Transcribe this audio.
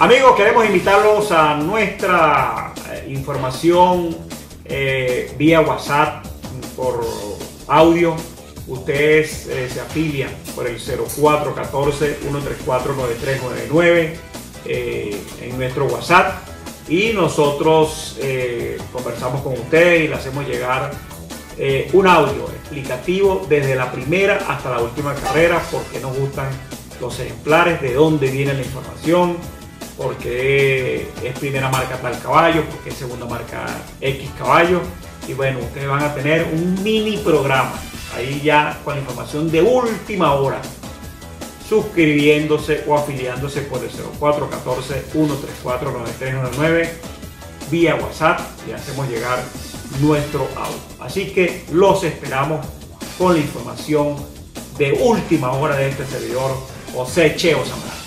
Amigos, queremos invitarlos a nuestra eh, información eh, vía WhatsApp por audio. Ustedes eh, se afilian por el 0414-134-9399 en nuestro WhatsApp y nosotros conversamos con ustedes y le hacemos llegar un audio explicativo desde la primera hasta la última carrera, porque nos gustan los ejemplares, de dónde viene la información, porque es primera marca tal caballo, porque es segunda marca X caballo. Y bueno, ustedes van a tener un mini programa ahí ya con la información de última hora, suscribiéndose o afiliándose por el 0414-134-9399 vía WhatsApp y hacemos llegar nuestro audio. Así que los esperamos con la información de última hora de este servidor José Cheo Zambrano.